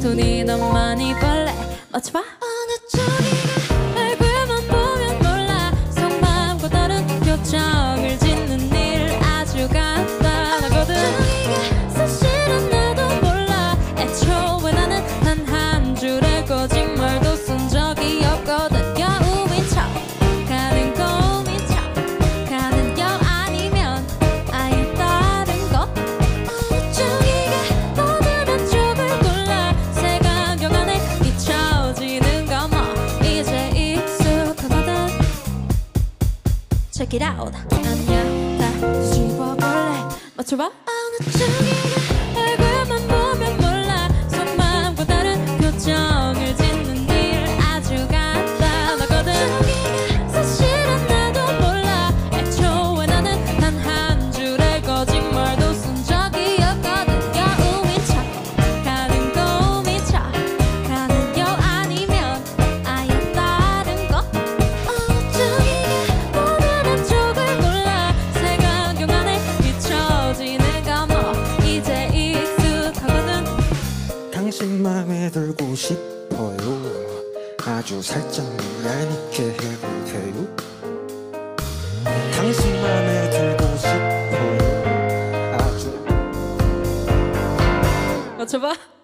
돈이 너무 많이 벌래. 맞춰봐. 어느 쪽이 Check it out. 난 약간 뒤집어볼래. 맞춰봐. 어느 쪽 진 맘에 들고 싶어요? 아주 살짝 얄밉게 해볼게요. 당신 맘에 들고 싶어요. 아주. 맞춰봐.